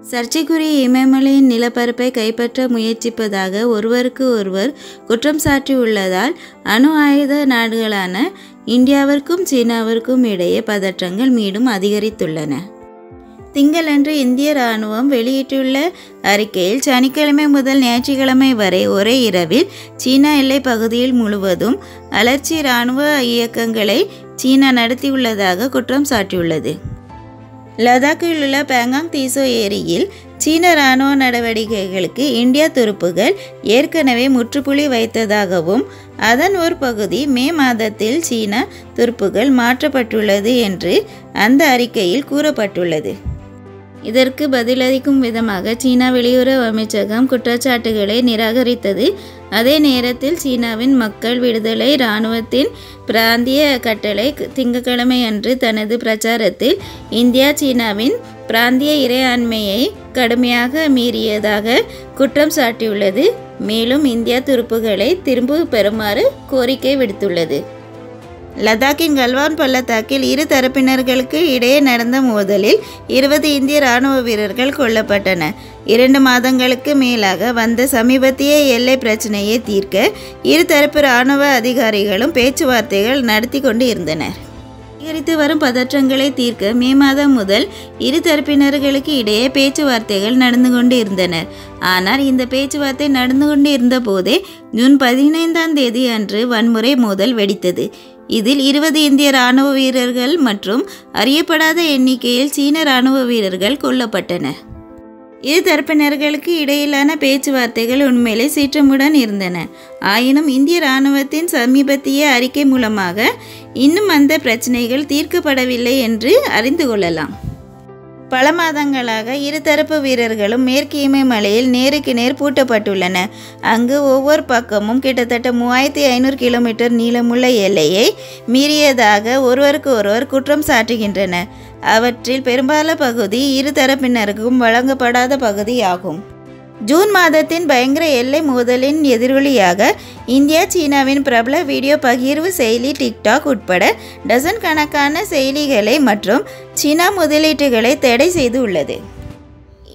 சர்ச்சைக்குரிய இமயமலையின் நிலப்பரப்பை கைப்பற்ற முயற்சிப்பதாக ஒருவருக்கு ஒருவர் குற்றம் சாட்டியுள்ளதால் அணு ஆயுத நாடுகளான இந்தியாவிற்கும் சீனாவிற்கும் இடையே பதற்றங்கள் மீண்டும் அதிகரித்துள்ளன. திங்களன்று இந்திய ராணுவம் வெளியிட்டுள்ள அறிக்கையில் சனிக்கிழமை முதல் ஞாயிற்றுக்கிழமை வரை ஒரே இரவில் சீனா எல்லைப் பகுதியில் முழுவதும் அலர்ச்சி இராணுவ இயக்கங்களை சீனா நடத்தியுள்ளதாக குற்றம் சாட்டியுள்ளது. லடாக்கில் உள்ள பேங்காங் தீசோ ஏரியில் சீன இராணுவ நடவடிக்கைகளுக்கு இந்தியா துருப்புகள் ஏற்கனவே முற்றுப்புள்ளி வைத்ததாகவும் அதன் ஒரு பகுதி மே மாதத்தில் சீன துருப்புகள் மாற்றப்பட்டுள்ளது என்று அந்த அறிக்கையில் கூறப்பட்டுள்ளது. இதற்கு பதிலளிக்கும் விதமாக சீனா வெளியுறவு அமைச்சகம் குற்றச்சாட்டுகளை நிராகரித்தது. அதே நேரத்தில் சீனாவின் மக்கள் விடுதலை இராணுவத்தின் பிராந்திய கட்டளை திங்கட்கிழமை அன்று தனது பிரச்சாரத்தில் இந்தியா சீனாவின் பிராந்திய இறையாண்மையை கடுமையாக மீறியதாக குற்றம் சாட்டியுள்ளது. மேலும் இந்தியா துருப்புகளை திரும்ப பெறுமாறு கோரிக்கை விடுத்துள்ளது. லதாக்கின் கல்வான் பள்ளத்தாக்கில் இரு தரப்பினர்களுக்கு இடையே நடந்த மோதலில் இருபது இந்திய ராணுவ வீரர்கள் கொல்லப்பட்டனர் இரண்டு மாதங்களுக்கு மேலாக வந்த சமீபத்திய எல்லை பிரச்சனையை தீர்க்க இருதரப்பு ராணுவ அதிகாரிகளும் பேச்சுவார்த்தைகள் நடத்தி கொண்டு இருந்தனர். அதிகரித்து வரும் பதற்றங்களை தீர்க்க மே மாதம் முதல் இரு தரப்பினர்களுக்கு இடையே பேச்சுவார்த்தைகள் நடந்து கொண்டு இருந்தனர். ஆனால் இந்த பேச்சுவார்த்தை நடந்து கொண்டு இருந்த போதே ஜூன் பதினைந்தாம் தேதி அன்று வன்முறை மோதல் வெடித்தது. இதில் இருபது இந்திய ராணுவ வீரர்கள் மற்றும் அறியப்படாத எண்ணிக்கையில் சீன ராணுவ வீரர்கள் கொல்லப்பட்டனர் இரு தரப்பினர்களுக்கு இடையிலான பேச்சுவார்த்தைகள் உண்மையிலே சீற்றமுடன் இருந்தன. ஆயினும் இந்திய இராணுவத்தின் சமீபத்திய அறிக்கை மூலமாக இன்னும் அந்த பிரச்சனைகள் தீர்க்கப்படவில்லை என்று அறிந்து கொள்ளலாம். பல மாதங்களாக இருதரப்பு வீரர்களும் மேற்கு இமயமலையில் நேருக்கு நேர் பூட்டப்பட்டுள்ளன. அங்கு ஒவ்வொரு பக்கமும் கிட்டத்தட்ட மூவாயிரத்தி ஐநூறு கிலோமீட்டர் நீளமுள்ள எல்லையை மீறியதாக ஒருவருக்கு ஒருவர் குற்றம் சாட்டுகின்றனர். அவற்றில் பெரும்பாலான பகுதி இரு தரப்பினருக்கும் வழங்கப்படாத பகுதியாகும். ஜூன் மாதத்தின் பயங்கர எல்லை மோதலின் எதிரொலியாக இந்தியா சீனாவின் பிரபல வீடியோ பகிர்வு செயலி டிக்டாக் உட்பட டசன் கணக்கான செயலிகளை மற்றும் சீனா முதலீட்டுகளை தடை செய்து உள்ளது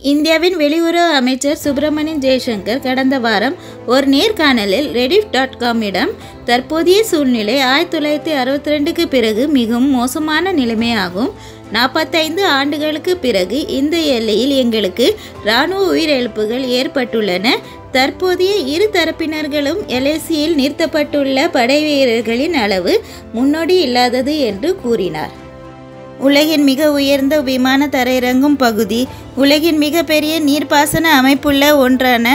இந்தியாவின் வெளியுறவு அமைச்சர் சுப்பிரமணியன் ஜெய்சங்கர் கடந்த வாரம் ஒரு நேர்காணலில் ரெடிஃப் டாட் காமிடம் தற்போதைய சூழ்நிலை ஆயிரத்தி தொள்ளாயிரத்தி அறுபத்தி ரெண்டுக்கு பிறகு மிகவும் மோசமான நிலைமையாகும் நாற்பத்தைந்து ஆண்டுகளுக்கு பிறகு இந்த எல்லையில் எங்களுக்கு இராணுவ உயிரிழப்புகள் ஏற்பட்டுள்ளன. தற்போதைய இரு தரப்பினர்களும் எல்ஐசியில் நிறுத்தப்பட்டுள்ள படை வீரர்களின் அளவு முன்னோடி இல்லாதது என்று கூறினார். உலகின் மிக உயர்ந்த விமான தரையிறங்கும் பகுதி உலகின் மிகப்பெரிய நீர்ப்பாசன அமைப்புள்ள ஒன்றான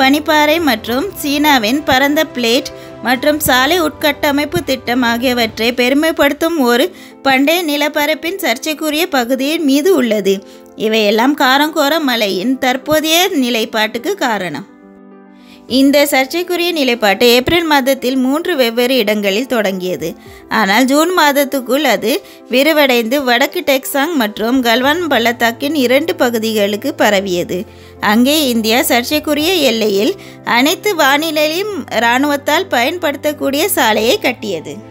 பனிப்பாறை மற்றும் சீனாவின் பரந்த பிளேட் மற்றும் சாலை உட்கட்டமைப்பு திட்டம் ஆகியவற்றை பெருமைப்படுத்தும் ஒரு பண்டைய நிலப்பரப்பின் சர்ச்சைக்குரிய பகுதியின் மீது உள்ளது. இவையெல்லாம் காரங்கோர மலையின் தற்போதைய நிலைப்பாட்டுக்கு காரணம். இந்த சர்ச்சைக்குரிய நிலைப்பாட்டு ஏப்ரல் மாதத்தில் மூன்று வெவ்வேறு இடங்களில் தொடங்கியது. ஆனால் ஜூன் மாதத்துக்குள் அது விரிவடைந்து வடக்கு டெக்சாங் மற்றும் கல்வான் பள்ளத்தாக்கின் இரண்டு பகுதிகளுக்கு பரவியது. அங்கே இந்தியா சர்ச்சைக்குரிய எல்லையில் அனைத்து வானிலையும் இராணுவத்தால் பயன்படுத்தக்கூடிய சாலையை கட்டியது.